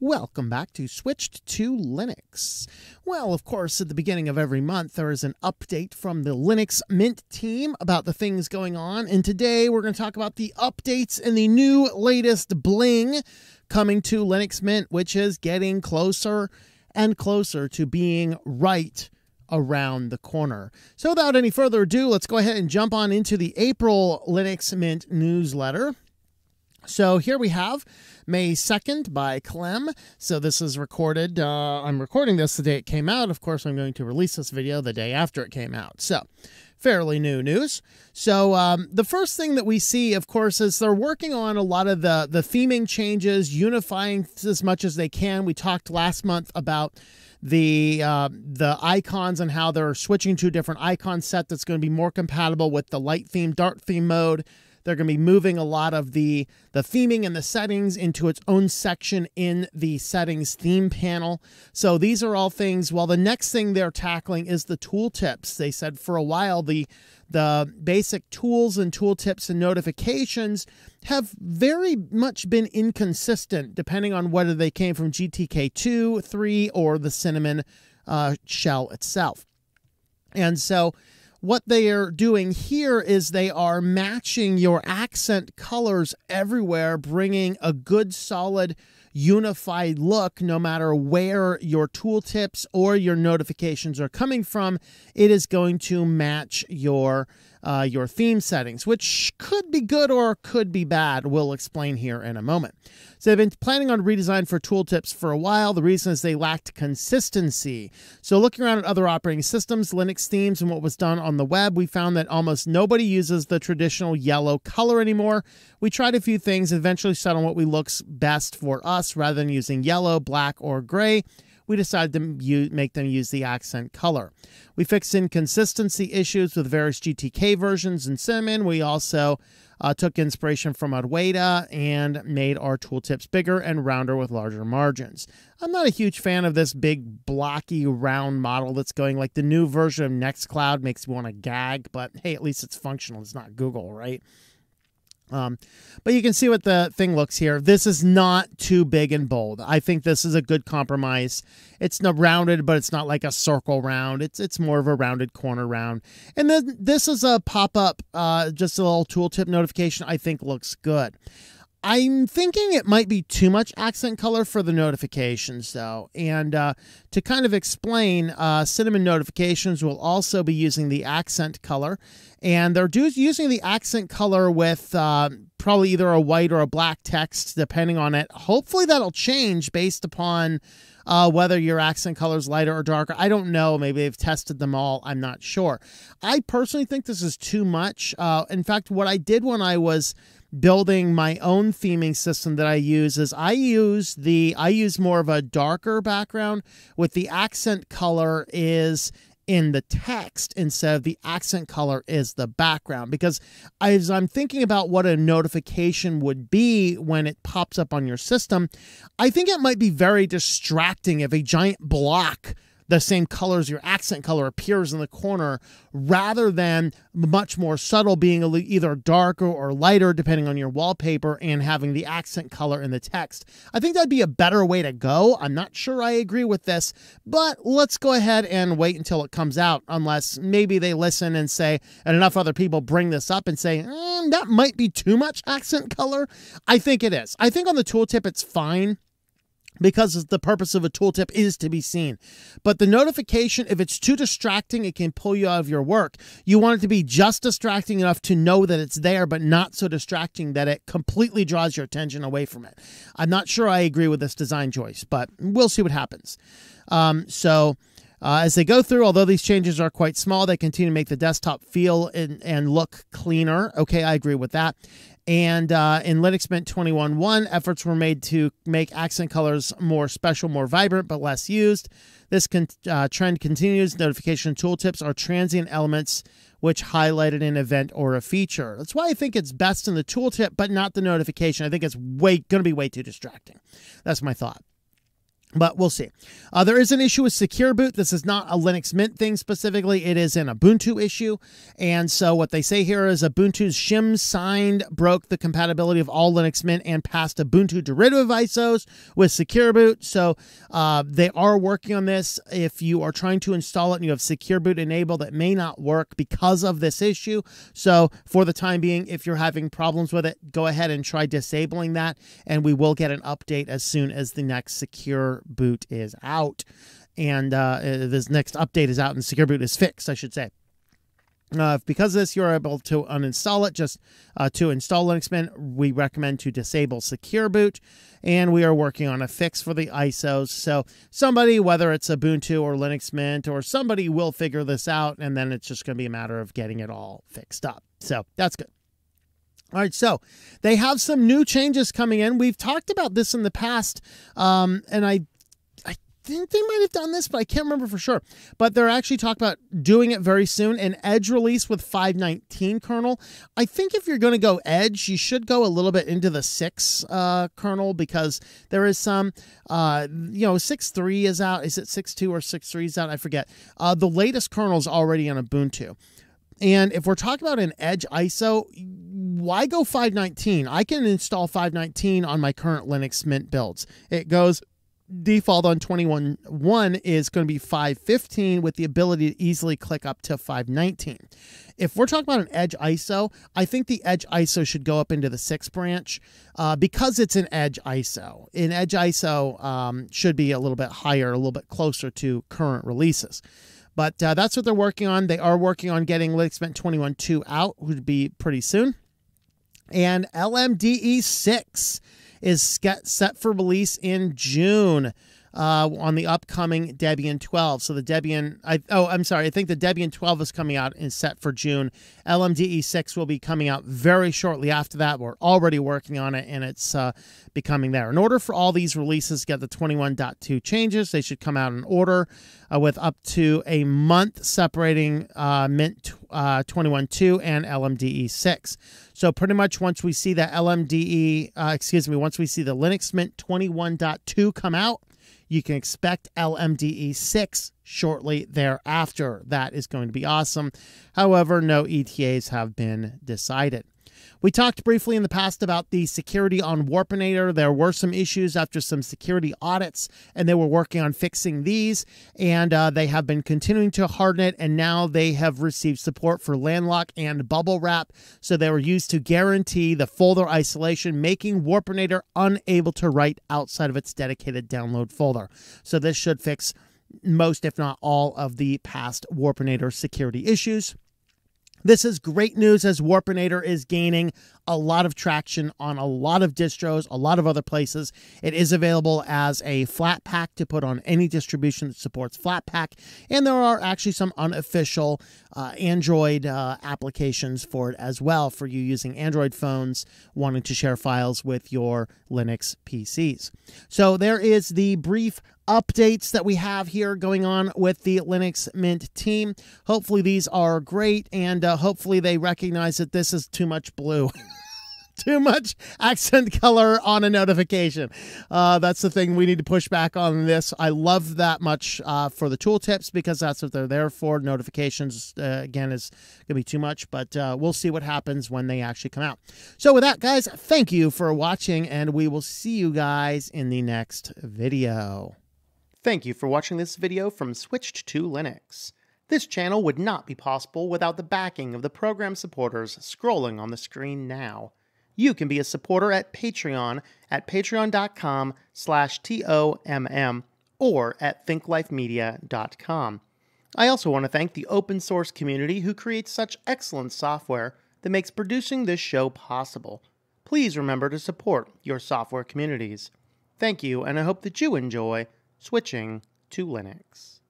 Welcome back to Switched to Linux. Well, of course, at the beginning of every month, there is an update from the Linux Mint team about the things going on. And today we're going to talk about the updates and the new latest bling coming to Linux Mint, which is getting closer and closer to being right around the corner. So, without any further ado, let's go ahead and jump on into the April Linux Mint newsletter. So here we have May 2nd by Clem. So this is recorded. Uh, I'm recording this the day it came out. Of course, I'm going to release this video the day after it came out. So fairly new news. So um, the first thing that we see, of course, is they're working on a lot of the the theming changes, unifying as much as they can. We talked last month about the uh, the icons and how they're switching to a different icon set that's going to be more compatible with the light theme, dark theme mode they're going to be moving a lot of the the theming and the settings into its own section in the settings theme panel. So these are all things. Well, the next thing they're tackling is the tooltips. They said for a while the the basic tools and tooltips and notifications have very much been inconsistent depending on whether they came from GTK2, 3, or the Cinnamon uh, shell itself. And so what they are doing here is they are matching your accent colors everywhere, bringing a good solid unified look no matter where your tooltips or your notifications are coming from. It is going to match your uh, your theme settings, which could be good or could be bad. We'll explain here in a moment. So they've been planning on redesign for tooltips for a while. The reason is they lacked consistency. So looking around at other operating systems, Linux themes, and what was done on the web, we found that almost nobody uses the traditional yellow color anymore. We tried a few things, eventually settled on what we looks best for us rather than using yellow, black, or gray we decided to make them use the accent color. We fixed inconsistency issues with various GTK versions in Cinnamon. We also uh, took inspiration from Adwaita and made our tooltips bigger and rounder with larger margins. I'm not a huge fan of this big blocky round model that's going like the new version of Nextcloud makes me want to gag, but hey, at least it's functional. It's not Google, right? Um, but you can see what the thing looks here. This is not too big and bold. I think this is a good compromise. It's not rounded, but it's not like a circle round. It's it's more of a rounded corner round. And then this is a pop up, uh, just a little tooltip notification. I think looks good. I'm thinking it might be too much accent color for the notifications, though. And uh, to kind of explain, uh, Cinnamon notifications will also be using the accent color. And they're using the accent color with uh, probably either a white or a black text, depending on it. Hopefully, that'll change based upon. Uh, whether your accent color is lighter or darker. I don't know. Maybe they've tested them all. I'm not sure. I personally think this is too much. Uh, in fact, what I did when I was building my own theming system that I use is I use the I use more of a darker background with the accent color is in the text instead of the accent color is the background. Because as I'm thinking about what a notification would be when it pops up on your system, I think it might be very distracting if a giant block the same color as your accent color appears in the corner rather than much more subtle being either darker or lighter depending on your wallpaper and having the accent color in the text. I think that'd be a better way to go. I'm not sure I agree with this, but let's go ahead and wait until it comes out unless maybe they listen and say and enough other people bring this up and say mm, that might be too much accent color. I think it is. I think on the tooltip it's fine because the purpose of a tooltip is to be seen. But the notification, if it's too distracting, it can pull you out of your work. You want it to be just distracting enough to know that it's there, but not so distracting that it completely draws your attention away from it. I'm not sure I agree with this design choice, but we'll see what happens. Um, so. Uh, as they go through, although these changes are quite small, they continue to make the desktop feel and, and look cleaner. Okay, I agree with that. And uh, in Linux Mint 21.1, efforts were made to make accent colors more special, more vibrant, but less used. This con- uh, trend continues. Notification tooltips are transient elements which highlighted an event or a feature. That's why I think it's best in the tooltip, but not the notification. I think it's way going to be way too distracting. That's my thought. But we'll see. Uh, there is an issue with Secure Boot. This is not a Linux Mint thing specifically. It is an Ubuntu issue. And so what they say here is Ubuntu's shim signed broke the compatibility of all Linux Mint and past Ubuntu derivative ISOs with Secure Boot. So uh, they are working on this. If you are trying to install it and you have Secure Boot enabled, it may not work because of this issue. So for the time being, if you're having problems with it, go ahead and try disabling that. And we will get an update as soon as the next Secure Boot is out. And uh, this next update is out and Secure Boot is fixed, I should say. Uh, because of this, you're able to uninstall it. Just uh, to install Linux Mint, we recommend to disable Secure Boot, and we are working on a fix for the ISOs. So somebody, whether it's Ubuntu or Linux Mint, or somebody will figure this out, and then it's just going to be a matter of getting it all fixed up. So that's good. All right, so they have some new changes coming in. We've talked about this in the past, um, and I think they might have done this, but I can't remember for sure. But they're actually talking about doing it very soon. An Edge release with 519 kernel. I think if you're going to go Edge, you should go a little bit into the 6 uh, kernel because there is some, uh, you know, 6.3 is out. Is it 6.2 or 6.3 is out? I forget. Uh, the latest kernel is already on Ubuntu. And if we're talking about an Edge ISO, why go 519? I can install 519 on my current Linux Mint builds. It goes default on 21.1 is going to be 515 with the ability to easily click up to 519. If we're talking about an Edge ISO, I think the Edge ISO should go up into the 6 branch uh, because it's an Edge ISO. An Edge ISO um, should be a little bit higher, a little bit closer to current releases. But uh, that's what they're working on. They are working on getting Linux Mint 21.2 out, would be pretty soon. And LMDE 6 is set for release in June. Uh, on the upcoming Debian 12. So the Debian, I, oh, I'm sorry, I think the Debian 12 is coming out and set for June. LMDE 6 will be coming out very shortly after that. We're already working on it and it's uh, becoming there. In order for all these releases to get the 21.2 changes, they should come out in order uh, with up to a month separating uh, Mint uh, 21.2 and LMDE 6. So pretty much once we see that LMDE, uh, excuse me, once we see the Linux Mint 21.2 come out, you can expect LMDE 6 shortly thereafter. That is going to be awesome. However, no ETAs have been decided. We talked briefly in the past about the security on Warpinator. There were some issues after some security audits, and they were working on fixing these. And uh, they have been continuing to harden it, and now they have received support for Landlock and Bubblewrap. So they were used to guarantee the folder isolation, making Warpinator unable to write outside of its dedicated download folder. So this should fix most, if not all, of the past Warpinator security issues. This is great news as Warpinator is gaining a lot of traction on a lot of distros, a lot of other places. It is available as a Flatpak to put on any distribution that supports Flatpak, and there are actually some unofficial uh, Android uh, applications for it as well for you using Android phones wanting to share files with your Linux PCs. So there is the brief updates that we have here going on with the Linux Mint team. Hopefully, these are great, and uh, hopefully, they recognize that this is too much blue. too much accent color on a notification. Uh, that's the thing we need to push back on this. I love that much uh, for the tooltips because that's what they're there for. Notifications, uh, again, is going to be too much, but uh, we'll see what happens when they actually come out. So, with that, guys, thank you for watching, and we will see you guys in the next video. Thank you for watching this video from Switched to Linux. This channel would not be possible without the backing of the program supporters scrolling on the screen now. You can be a supporter at Patreon at patreon.com slash T-O-M-M or at thinklifemedia.com. I also want to thank the open source community who creates such excellent software that makes producing this show possible. Please remember to support your software communities. Thank you, and I hope that you enjoy switching to Linux.